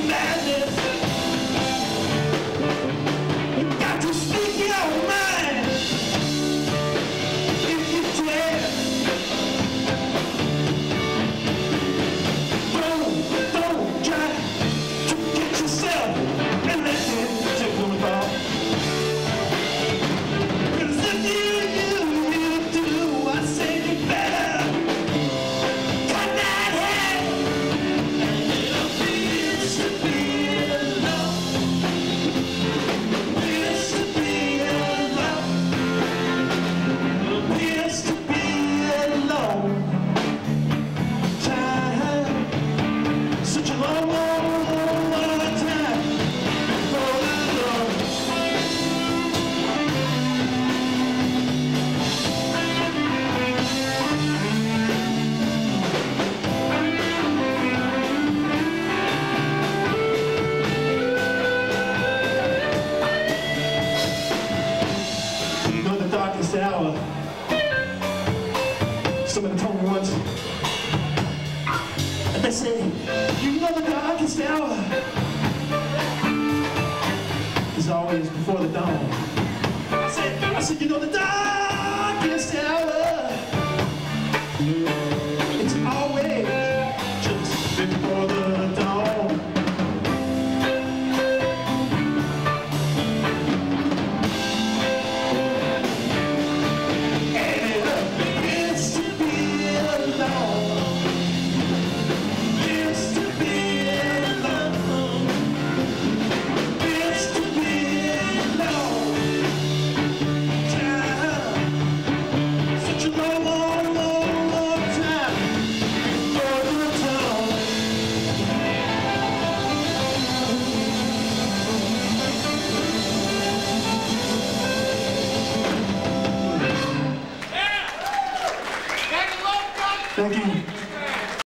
madness. to be They say, you know the darkest hour is always before the dawn. I said, I said, you know the dawn.